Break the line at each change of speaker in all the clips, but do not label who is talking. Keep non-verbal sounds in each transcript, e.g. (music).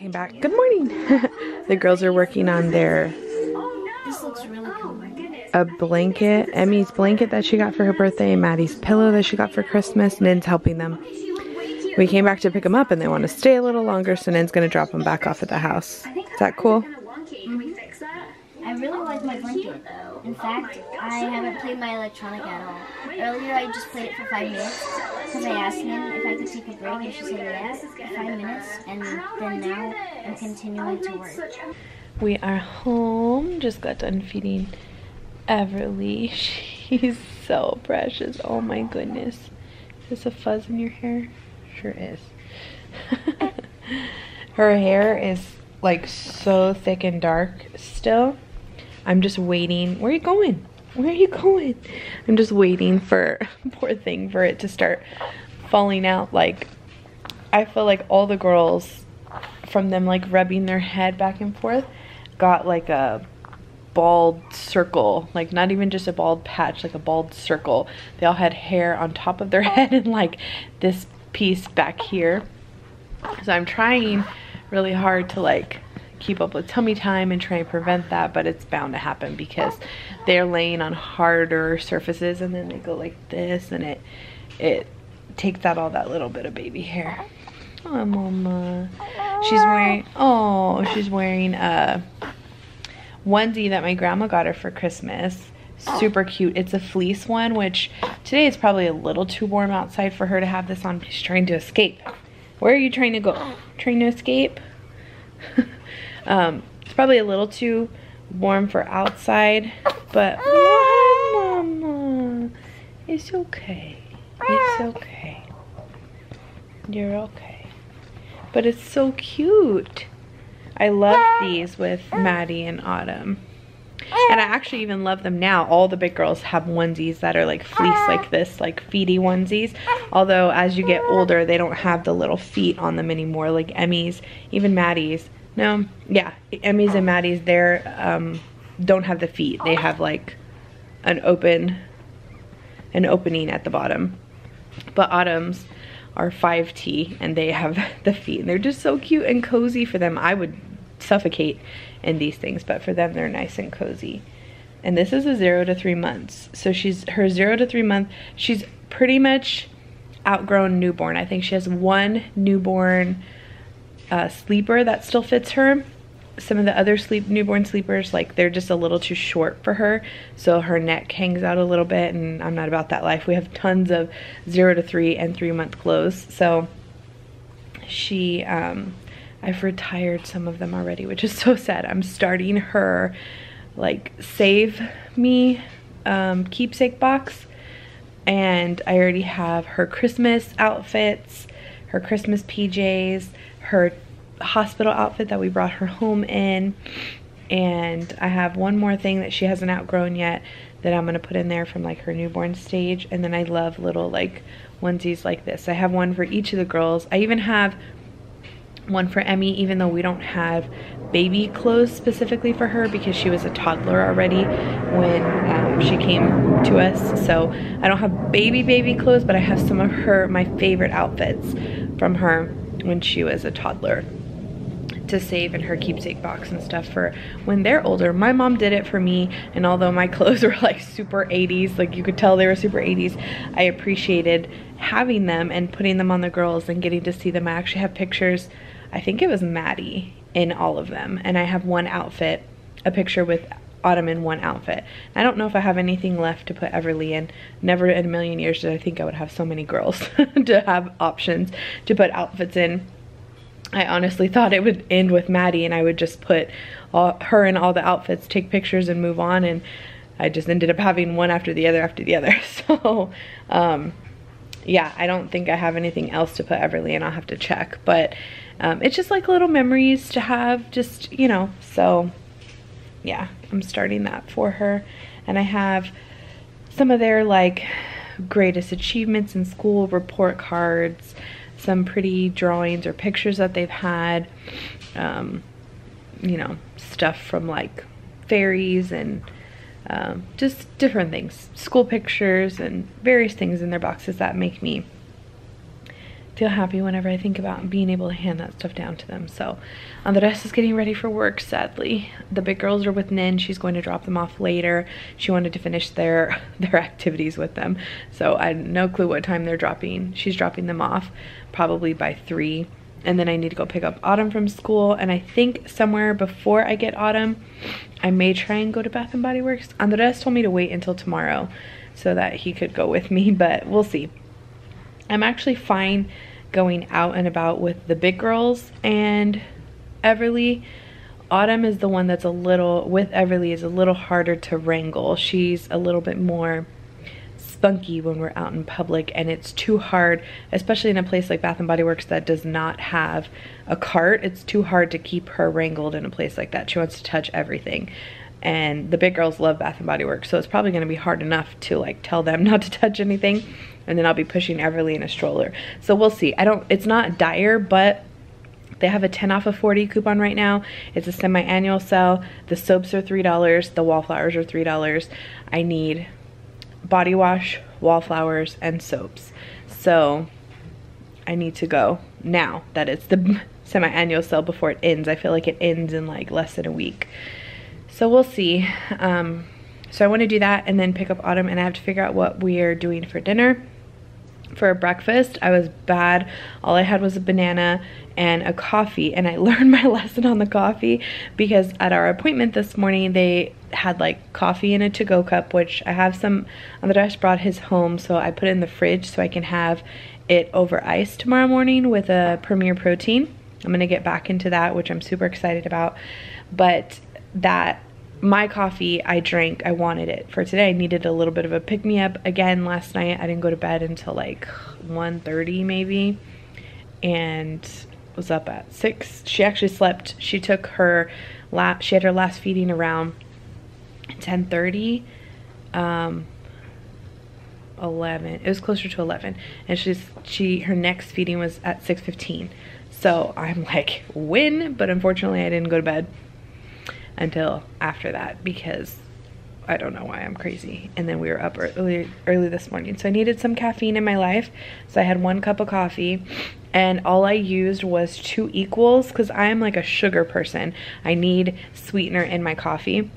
came back. Good morning. (laughs) the girls are working on their a blanket, Emmy's blanket that she got for her birthday, Maddie's pillow that she got for Christmas. Nin's helping them. We came back to pick them up and they want to stay a little longer, so Nin's gonna drop them back off at the house. Is that cool?
I really like my blanket. In fact, I haven't played my electronic at all. Earlier, I just played it for five minutes because I asked him if I could take a break, and she said yeah, five minutes. And then now I'm continuing to work.
We are home. Just got done feeding Everly. (laughs) She's so precious. Oh my goodness. Is this a fuzz in your hair? Sure is. (laughs) Her hair is like so thick and dark still. I'm just waiting. Where are you going? Where are you going? I'm just waiting for, (laughs) poor thing, for it to start falling out. Like, I feel like all the girls from them like rubbing their head back and forth got like a bald circle like not even just a bald patch like a bald circle they all had hair on top of their (laughs) head and like this piece back here so i'm trying really hard to like keep up with tummy time and try and prevent that but it's bound to happen because they're laying on harder surfaces and then they go like this and it it takes out all that little bit of baby hair. Oh mama. She's wearing oh she's wearing a onesie that my grandma got her for christmas. Super cute. It's a fleece one which today is probably a little too warm outside for her to have this on. She's trying to escape. Where are you trying to go? Trying to escape (laughs) um, it's probably a little too warm for outside but why, (laughs) ah. mama it's okay. It's ah. okay. You're okay. But it's so cute. I love ah. these with Maddie and Autumn. And I actually even love them now. All the big girls have onesies that are like fleece like this, like feety onesies. Although as you get older, they don't have the little feet on them anymore, like Emmy's, even Maddie's. No, yeah, Emmy's and Maddie's, they're, um, don't have the feet. They have like an open, an opening at the bottom. But Autumn's are 5T and they have (laughs) the feet. And they're just so cute and cozy for them. I would suffocate in these things, but for them they're nice and cozy. And this is a zero to three months. So she's her zero to three month, she's pretty much outgrown newborn. I think she has one newborn uh, sleeper that still fits her. Some of the other sleep newborn sleepers, like they're just a little too short for her. So her neck hangs out a little bit and I'm not about that life. We have tons of zero to three and three month clothes. So she, um, I've retired some of them already, which is (laughs) so sad. I'm starting her like save me um, keepsake box and I already have her Christmas outfits, her Christmas PJs, her hospital outfit that we brought her home in and I have one more thing that she hasn't outgrown yet that I'm gonna put in there from like her newborn stage and then I love little like onesies like this. I have one for each of the girls. I even have one for Emmy even though we don't have baby clothes specifically for her because she was a toddler already when um, she came to us so I don't have baby baby clothes but I have some of her my favorite outfits from her when she was a toddler to save in her keepsake box and stuff for when they're older. My mom did it for me and although my (laughs) clothes were like super 80s, like you could tell they were super 80s, I appreciated having them and putting them on the girls and getting to see them. I actually have pictures, I think it was Maddie in all of them and I have one outfit, a picture with Autumn in one outfit. I don't know if I have anything left to put Everly in. Never in a million years did I think I would have so many girls (laughs) to have options to put outfits in. I honestly thought it would end with Maddie and I would just put all, her in all the outfits, take pictures and move on and I just ended up having one after the other after the other. (laughs) So, um, yeah, I don't think I have anything else to put Everly in. I'll have to check. But um, it's just like little memories to have just, you know, so yeah, I'm starting that for her. And I have some of their like greatest achievements in school report cards, some pretty drawings or pictures that they've had, um, you know, stuff from like fairies and um, just different things, school pictures and various things in their boxes that make me feel happy whenever I think about being able to hand that stuff down to them. So Andres is getting ready for work, sadly. The big girls are with Nin. She's going to drop them off later. She wanted to finish their, (laughs) their activities with them. So I have no clue what time they're dropping. She's dropping them off probably by 3 and then I need to go pick up Autumn from school. And I think somewhere before I get Autumn, I may try and go to Bath Body Works. Andres told me to wait until tomorrow so that he could go with me, (laughs) but we'll see. I'm actually fine going out and about with the big girls and Everly. Autumn is the one that's a little, with Everly, is a little harder to wrangle. She's a little bit more spunky when we're out in public and it's too hard, especially in a place like Bath and Body Works that does not have a cart. It's too hard to keep her wrangled in a place like that. She wants to touch everything. And the big girls love Bath and Body Works, so it's probably going to be hard enough to like tell them (laughs) not to touch anything. And then I'll be pushing Everly in a stroller. So we'll see. I don't, it's not dire, but they have a 10 off of 40 coupon right now. It's a semi-annual sale. The soaps are $3. The wallflowers are $3. I need body wash, wallflowers, and soaps. So I need to go now that it's the (laughs) semi-annual sale before it ends. I feel like it ends in like less than a week. So we'll see. Um, so I want to do that and then pick up Autumn and I have to figure out what we are doing for dinner. For breakfast, I was bad. All I had was a banana and a coffee and I (laughs) learned my lesson on the coffee because at our appointment this morning they had like coffee in a to-go cup which I have some Andres brought his home so I put it in the fridge so I can have it over ice tomorrow morning with a Premier Protein. I'm gonna get back into that which I'm super excited about but that my coffee I drank I wanted it for today. I needed a little bit of a pick-me-up. Again last night I didn't go to bed until like 1:30 maybe and was up at 6 she actually slept. She took her last she had her last feeding around 10:30 um 11 it was closer to 11 and she's she her next feeding was at 6:15 so I'm like win but unfortunately I didn't go to bed until after that because I don't know why I'm crazy. And then we were up early early this morning. So I needed some caffeine in my life. So I had one cup of coffee and all I used was two equals because I am like a sugar person. I need sweetener in my coffee.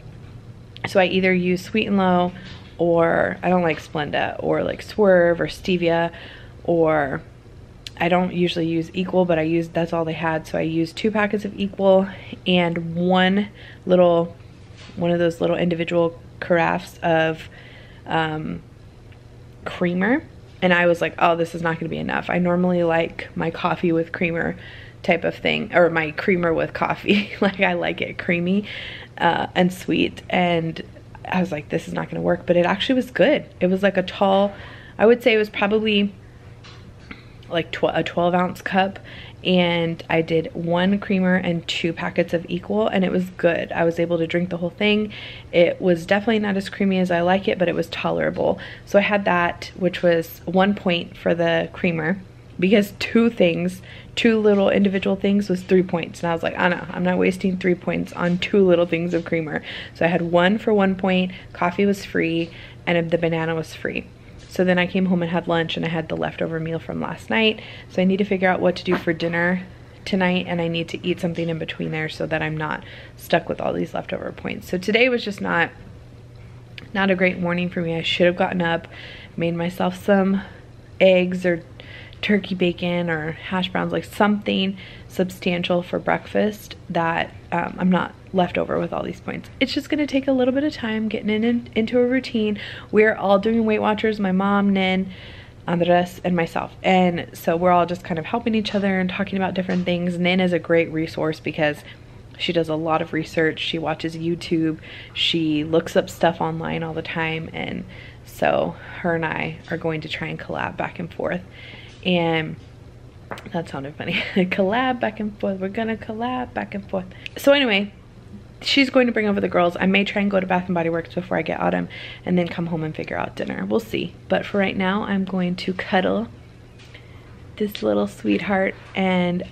So I either use Sweet and Low or I don't like Splenda or like Swerve or Stevia or I don't usually use Equal, but I used, that's all they had. So I used two packets of Equal and one little, one of those little individual carafes of um, creamer. And I was like, oh, this is not gonna be enough. I normally like my coffee with creamer type of thing, or my creamer with coffee. (laughs) like I like it creamy uh, and sweet. And I was like, this is not gonna work, but it actually was good. It was like a tall, I would say it was probably like tw a 12 ounce cup and I did one creamer and two packets of equal and it was good. I was able to drink the whole thing. It was definitely not as creamy as I like it, but it was tolerable. So I had that, which was one point for the creamer because two things, two little individual things was three points. And I was like, I know, I'm not wasting three points on two little things of creamer. So I had one for one point, coffee was free, and the banana was free. So then I came home and had lunch and I had the leftover meal from last night. So I need to figure out what to do for dinner tonight and I need to eat something in between there so that I'm not stuck with all these leftover points. So today was just not not a great morning for me. I should have gotten up, made myself some eggs or turkey bacon or hash browns, like something substantial for breakfast that um, I'm not left over with all these points. It's just gonna take a little bit of time getting in, in into a routine. We're all doing Weight Watchers, my mom, Nin, Andres, and myself. And so we're all just kind of helping each other and talking about different things. Nin is a great resource because she does a lot of research. She watches YouTube. She looks up stuff online all the time. And so her and I are going to try and collab back and forth. And that sounded funny. (laughs) collab back and forth. We're gonna collab back and forth. So anyway, she's going to bring over the girls. I may try and go to Bath and Body Works before I get Autumn and then come home and figure out dinner. We'll see. But for right now, I'm going to cuddle this little sweetheart and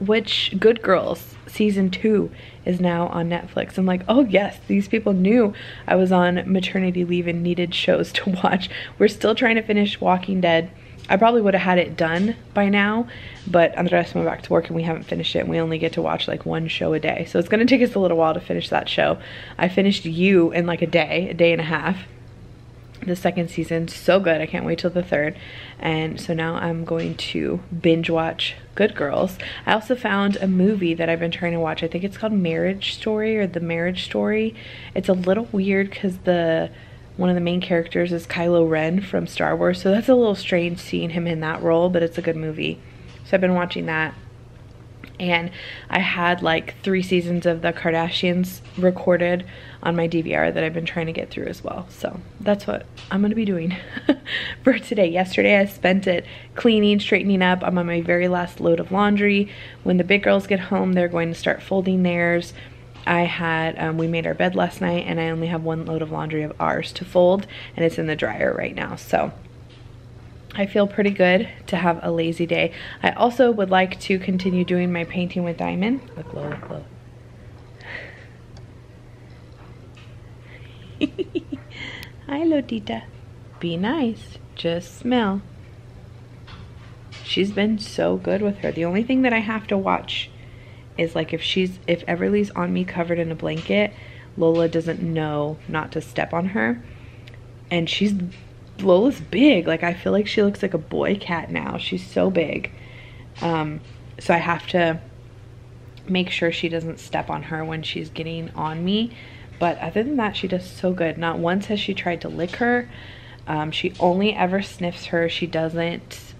which Good Girls season two is now on Netflix. I'm like, oh yes, these people knew I was on maternity leave and needed shows to (laughs) watch. We're still trying to finish Walking Dead. I probably would have had it done by now, but Andres went back to work and we haven't finished it and we only get to watch like one show a day. So it's gonna take us a little while to finish that show. I finished You in like a day, a day and a half. The second season, so good. I can't wait till the third. And so now I'm going to binge watch Good Girls. I also found a movie that I've been trying to watch. I think it's called Marriage Story or The Marriage Story. It's a little weird because the one of the main characters is Kylo Ren from Star Wars, so that's a little strange seeing him in that role, but it's a good movie. So I've been watching that. And I had like three seasons of the Kardashians recorded on my DVR that I've been trying to get through as well. So that's what I'm going to be doing (laughs) for today. Yesterday I spent it cleaning, straightening up. I'm on my very last load of laundry. When the big girls get home, they're going to start folding theirs. I had, um, we made our bed last night and I only have one load of laundry of ours to fold and it's in the dryer right now. So I feel pretty good to have a lazy day. I also would like to continue doing my painting with diamond. Look low, look low. (laughs) Hi, Lotita. Be nice. Just smell. She's been so good with her. The only thing that I have to watch is like if she's if Everly's on me covered in a blanket, Lola doesn't know not to step on her. And she's Lola's big. Like I feel like she looks like a boy cat now. She's so big. Um, so I have to make sure she doesn't step on her when she's getting on me. But other than that, she does so good. Not once has she tried to lick her. Um, she only ever sniffs her. She doesn't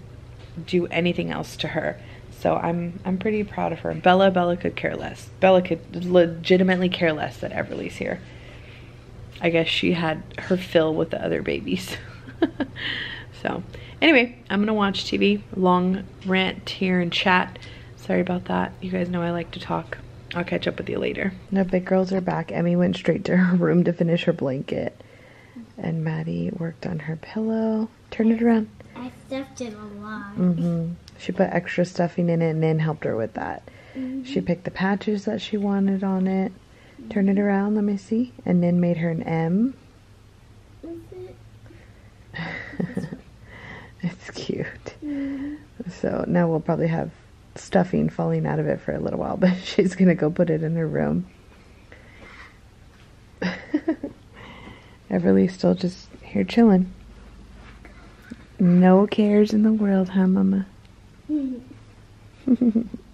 do anything else to her. So I'm I'm pretty proud of her. Bella, Bella could care less. Bella could legitimately care less that Everly's here. I guess she had her fill with the other babies. (laughs) so anyway, I'm gonna watch TV. Long rant here and chat. Sorry about that. You guys know I like to talk. I'll catch up with you later. The big girls are back. Emmy went straight to her room to finish her blanket. And Maddie worked on her pillow. Turn it around.
I stuffed it a lot.
Mm-hmm. She put extra stuffing in it and then helped her with that. Mm-hmm. She picked the patches that she wanted on it. Mm-hmm. Turn it around, let me see. And then made her an M. (laughs) it's cute. Mm-hmm. So now we'll probably have stuffing falling out of it for a little while, (laughs) but she's going to go put it in her room. (laughs) Everly's still just here chilling. No cares in the world, huh, Mama?
Well,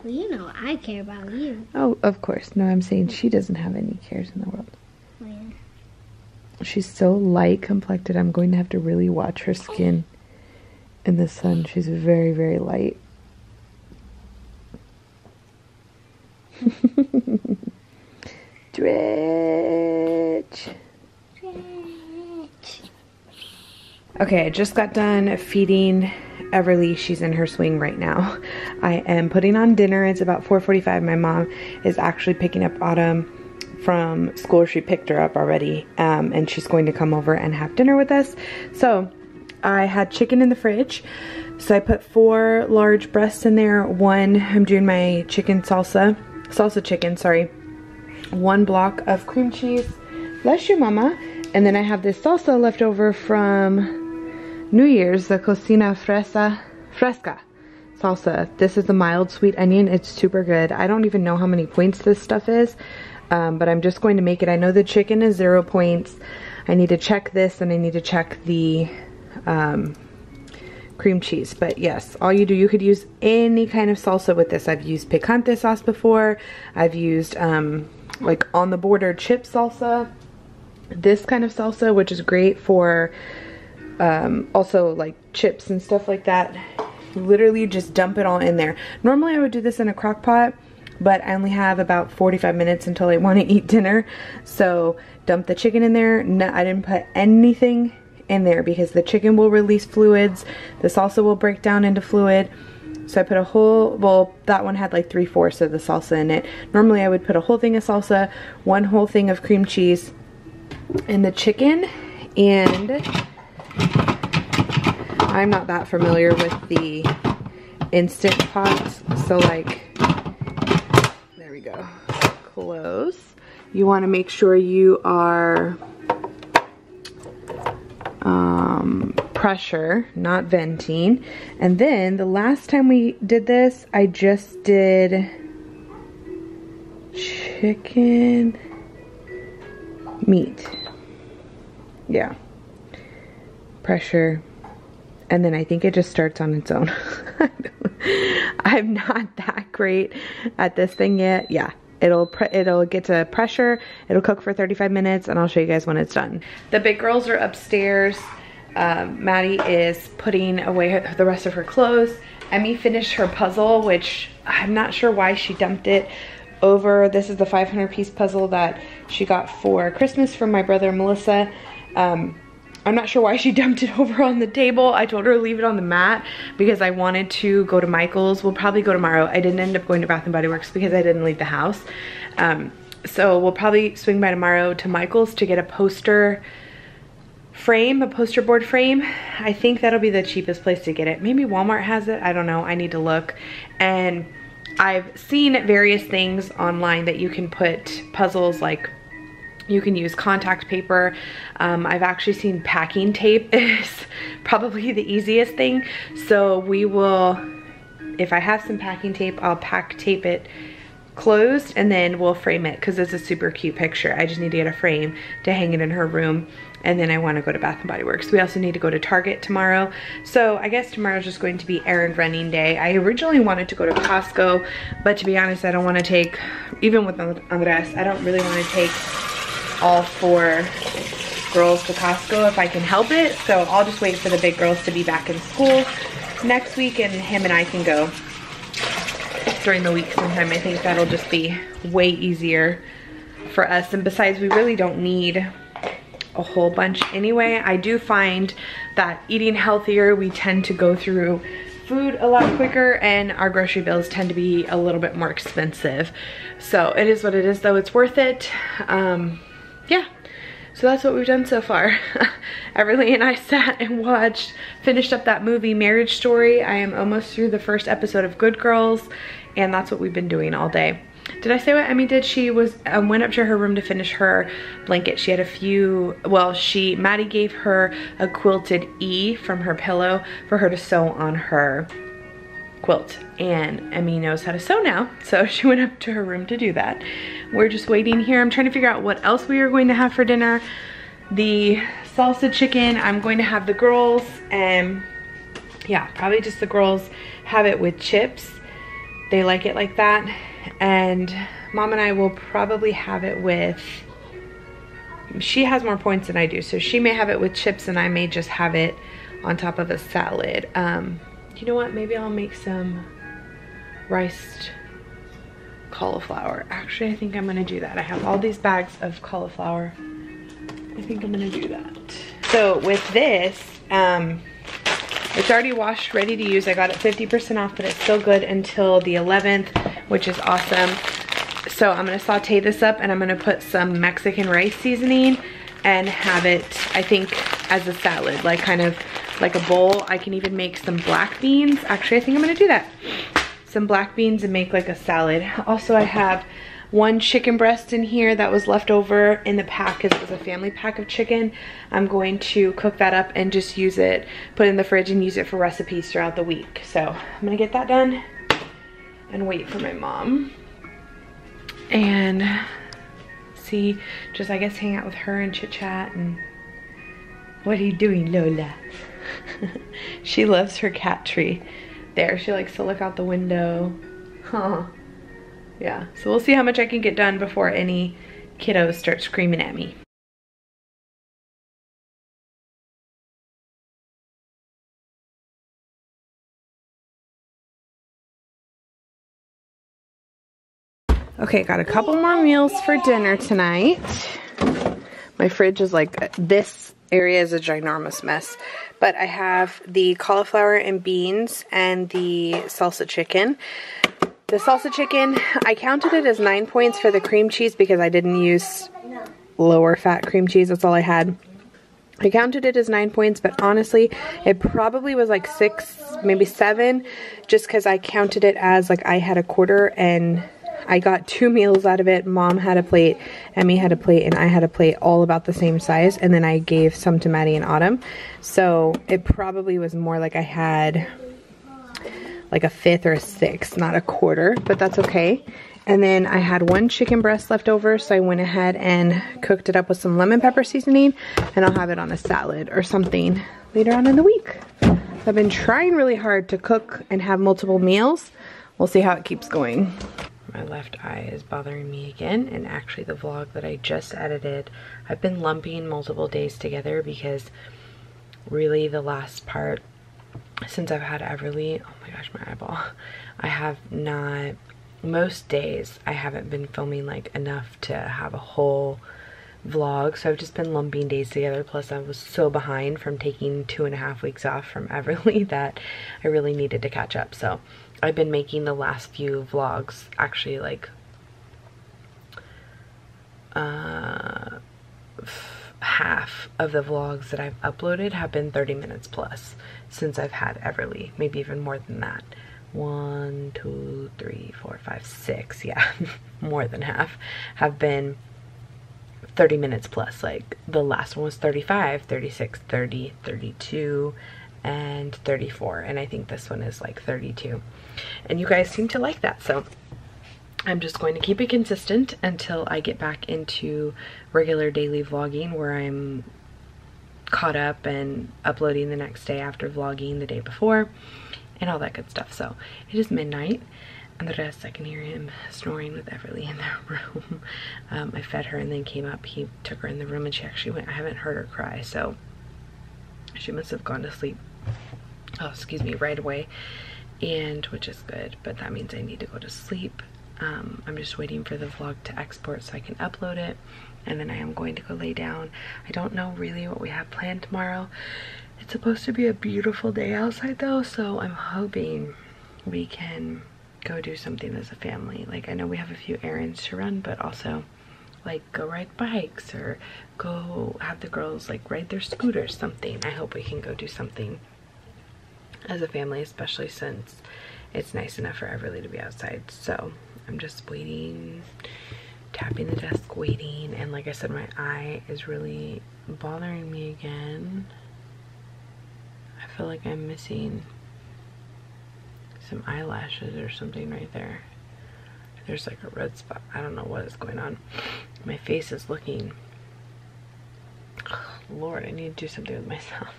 you know I care about you.
Oh, of course. No, I'm saying she doesn't have any cares in the world.
Oh, yeah.
She's so light complected. I'm going to have to really watch her skin in the sun. She's very, very light. (laughs) Dritch. Okay, I just got done feeding Everly. She's in her swing right now. (laughs) I am putting on dinner. It's about 4.45. My mom is actually picking up Autumn from school. She picked her up already. Um, and she's going to come over and have dinner with us. So I had chicken in the fridge. So I put four large breasts in there. One, I'm doing my chicken salsa. Salsa chicken, sorry. One block of cream cheese. Bless you, mama. And then I have this salsa left over from New Year's, the Cocina Fresa, Fresca salsa. This is the mild sweet onion. It's super good. I don't even know how many points this stuff is, um, but I'm just going to make it. I know the chicken is zero points. I need to check this and I need to check the um, cream cheese. But yes, all you do, you could use any kind of salsa with this. I've used picante sauce before. I've used um, like on the border chip salsa. This kind of salsa, which is great for um, also like chips and stuff like that. Literally just dump it all in there. Normally I would do this in a crock pot, but I only have about 45 minutes until I want to (laughs) eat dinner. So dump the chicken in there. No, I didn't put anything in there because the chicken will release fluids. The salsa will break down into fluid. So I put a whole, well, that one had like three-fourths of the salsa in it. Normally I would put a whole thing of salsa, one whole thing of cream cheese and the chicken, and I'm not that familiar with the Instant Pot, so like, there we go, close. You wanna make sure you are um, pressure, not venting. And then the last time we did this, I just did chicken meat. Yeah. Pressure. And then I think it just starts on its own. (laughs) I'm not that great at this thing yet. Yeah, it'll it'll get to pressure, it'll cook for 35 minutes, and I'll show you guys when it's done. The big girls are upstairs. Um, Maddie is putting away the rest of her clothes. Emmy finished her puzzle, which I'm not sure why she dumped it over. This is the 500 piece puzzle that she got for Christmas from my brother Melissa. Um, I'm not sure why she (laughs) dumped it over on the table. I told her to leave it on the mat because I wanted to go to Michael's. We'll probably go tomorrow. I didn't end up going to Bath & Body Works because I didn't leave the house. Um, so we'll probably swing by tomorrow to Michael's to get a poster frame, a poster board frame. I think that'll be the cheapest place to get it. Maybe Walmart has it. I don't know. I need to look. And I've seen various things online that you can put puzzles like you can use contact paper. Um, I've actually seen packing tape (laughs) is probably the easiest thing. So we will, if I have some packing tape, I'll pack tape it closed and then we'll frame it because it's a super cute picture. I just need to get a frame to hang it in her room and then I want to go to Bath & Body Works. We also need to go to Target tomorrow. So I guess tomorrow's just going to be errand running day. I originally wanted to go to Costco, but to be honest, I don't want to take, even with Andres, I don't really want to take all four girls to Costco if I can help it. So I'll just wait for the big girls to be back in school next week and him and I can go during the week sometime. I think that'll just be way easier for us. And besides, we really don't need a whole bunch anyway. I do find that eating healthier, we tend to go through food a lot quicker and our grocery bills tend to be a little bit more expensive. So it is what it is though, it's worth it. Um, yeah, so that's what we've done so far. (laughs) Everly and I sat and watched, finished up that movie Marriage Story. I am almost through the first episode of Good Girls and that's what we've been doing all day. Did I say what Emmy did? She was um, went up to her room to finish her blanket. She had a few, well, she, Maddie gave her a quilted E from her pillow for her to sew on her quilt. And Emmy knows how to sew now so (laughs) she went up to her room to do that. We're just waiting here. I'm trying to figure out what else we are going to have for dinner. The salsa chicken I'm going to have the girls and yeah probably just the girls have it with chips. They like it like that. And mom and I will probably have it with she has more points than I do so she may have it with chips and I may just have it on top of a salad. Um, you know what? Maybe I'll make some riced cauliflower. Actually, I think I'm gonna do that. I have all these bags of cauliflower. I think I'm gonna do that. So with this, um, it's already washed, ready to use. I got it 50% off, but it's still good until the 11th, which is awesome. So I'm gonna saute this up and I'm gonna put some Mexican rice seasoning and have it, I think, as a salad, like kind of like a bowl. I can even make some black beans. Actually, I think I'm gonna do that. Some black beans and make like a salad. Also, I have one chicken breast in here that was left over in the pack because it was a family pack of chicken. I'm going to cook that up and just use it, put it in the fridge and use it for recipes throughout the week. So I'm gonna get that done and wait for my mom. And see, just I guess hang out with her and chit chat and what are you doing, Lola? (laughs) she loves her cat tree. There, she likes to look out the window. Huh. Yeah, so we'll see how much I can get done before any kiddos start screaming at me. Okay, got a couple more meals for dinner tonight. My fridge is like this area is a ginormous mess. But I have the cauliflower and beans and the salsa chicken. The salsa chicken, I counted it as nine points for the cream cheese because I didn't use lower fat cream cheese. That's all I had. I counted it as nine points, but honestly, it probably was like six, maybe seven, just because I counted it as like I had a quarter and I got two meals out of it. Mom had a plate, Emmy had a plate, and I had a plate all about the same size. And then I gave some to Maddie and Autumn. So it probably was more like I had like a fifth or a sixth, not a quarter, but that's okay. And then I had one chicken breast left over, so I went ahead and cooked it up with some lemon pepper seasoning, and I'll have it on a salad or something later on in the week. I've been trying really hard to cook and have multiple meals. We'll see how it keeps going. My left eye is bothering me again, and actually the vlog that I just edited, I've been lumping multiple days together because really the last part, since I've had Everly, oh my gosh, my eyeball, I have not most days I haven't been filming like enough to have a whole vlog. So I've just been lumping days together. Plus I was so behind from taking two and a half weeks off from (laughs) Everly that I really needed to catch up. So I've been making the last few vlogs actually like uh, half of the vlogs that I've uploaded have been 30 minutes plus since I've had Everly maybe even more than that one, two, three, four, five, six, (laughs) yeah, more than half, have been 30 minutes plus. Like the last one was 35, 36, 30, 32, and 34. And I think this one is like 32. And you guys seem to like that. So I'm just going to keep it consistent until I get back into regular daily vlogging where I'm caught up and uploading the next day after vlogging the day before and all that good stuff. So it is midnight and the rest I can hear him snoring with Everly in their (laughs) room. Um, I fed her and then came up. He took her in the room and she actually went. I haven't heard her cry, so she must have gone to sleep. Oh, excuse me, right away. And which is good, but that means I need to go to sleep. Um, I'm just waiting for the vlog to export so I can upload it and then I am going to go lay down. I don't know really what we have planned tomorrow. It's supposed to be a beautiful day outside though, so I'm hoping we can go do something as a family. Like I know we have a few errands to run, but also like go ride bikes or go have the girls like ride their scooters, something. I hope we can go do something as a family, especially since it's nice enough for Everly to be outside. So I'm just waiting, tapping the desk, waiting. And like I said, my eye is really bothering me again I feel like I'm missing some eyelashes or something right there. There's like a red spot. I don't know what is going on. My face is looking... (sighs) Lord, I need to do something with myself.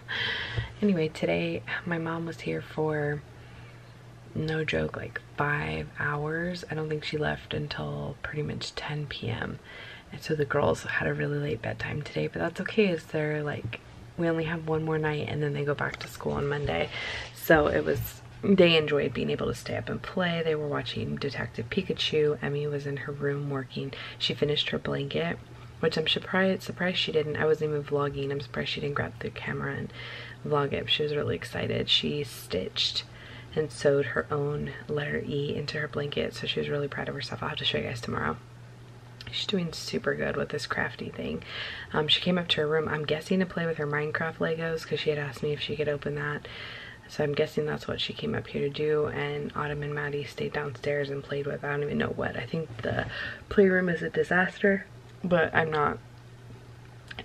(laughs) anyway, today my mom was here for, no joke, like five hours. I don't think she left until pretty much 10 p.m. And so the girls had a really late bedtime today, but that's okay as they're like we only have one more night and then they go back to school on Monday. So it was, they enjoyed being able to stay up and play. They were watching Detective Pikachu. Emmy was in her room working. She finished her blanket, which I'm surprised, surprised she didn't. I wasn't even vlogging. I'm surprised she didn't grab the camera and vlog it. She was really excited. She stitched and sewed her own letter E into her blanket. So she was really proud of herself. I'll have to show you guys tomorrow. She's doing super good with this crafty thing. Um, she came up to her room, I'm guessing to play with her Minecraft Legos because she had asked me if she could open that. So I'm guessing that's what she came up here to do. And Autumn and Maddie stayed downstairs and played with, I don't even know what. I think the playroom is a disaster, but I'm not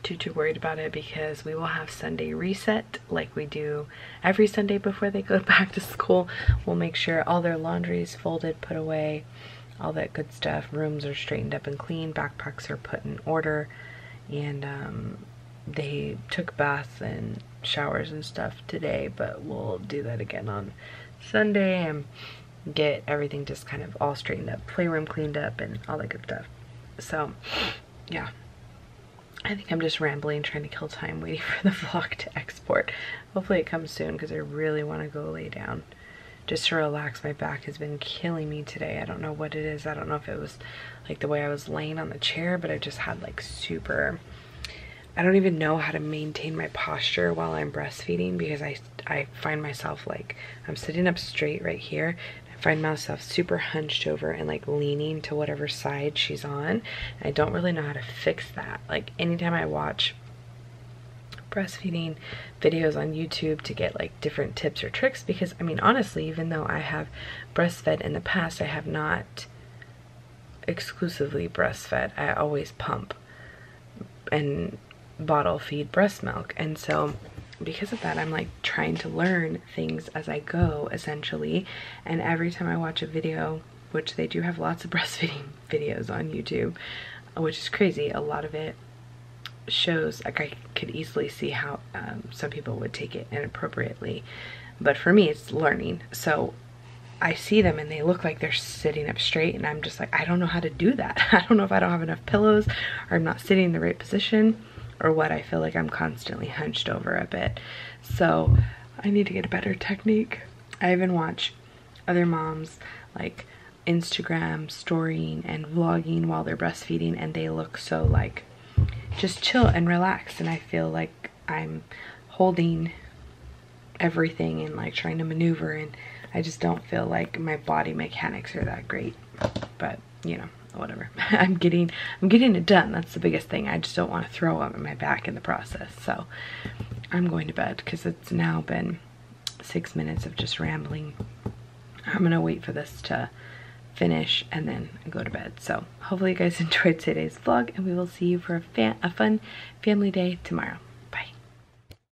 too too worried about it because we will have Sunday reset like we do every Sunday before they go (laughs) back to school. We'll make sure all their laundry is folded, put away, all that good stuff. Rooms are straightened up and clean, backpacks are put in order, and um, they took baths and showers and stuff today, but we'll do that again on Sunday and get everything just kind of all straightened up, playroom cleaned up and all that good stuff. So, yeah. I think I'm just rambling, trying to kill time, (laughs) waiting for the vlog to export. Hopefully it comes soon because I really want to go lay down just to relax. My back has been killing me today. I don't know what it is. I don't know if it was like the way I was laying on the chair, but I just had like super, I don't even know how to maintain my posture while I'm breastfeeding because I, I find myself like, I'm sitting up straight right here. Find myself super hunched over and like leaning to whatever side she's on. I don't really know how to fix that. Like anytime I watch breastfeeding videos on YouTube to get like different tips or tricks because I mean honestly even though I have breastfed in the past I have not exclusively breastfed. I always pump and bottle feed breast milk. And so because of that, I'm like trying to learn things as I go essentially. And every time I watch a video, which they do have lots of (laughs) breastfeeding videos on YouTube, which is crazy. A lot of it shows like I could easily see how um, some people would take it inappropriately. But for me, it's learning. So I see them and they look like they're sitting up straight and I'm just like, I don't know how to do that. (laughs) I don't know if I don't have enough pillows or I'm not sitting in the right position or what I feel like I'm constantly hunched over a bit. So I need to get a better technique. I even watch other moms like Instagram storying and vlogging while they're breastfeeding and they look so like just chill and relaxed and I feel like I'm holding everything and like trying to maneuver and I just don't feel like my body mechanics are that great but you know whatever. (laughs) I'm getting I'm getting it done. That's the biggest thing. I just don't want to throw up in my back in the process. So I'm going to bed because it's now been six minutes of just rambling. I'm gonna wait for this to finish and then go to bed. So hopefully you guys (laughs) enjoyed today's vlog and we will see you for a, a fun family day tomorrow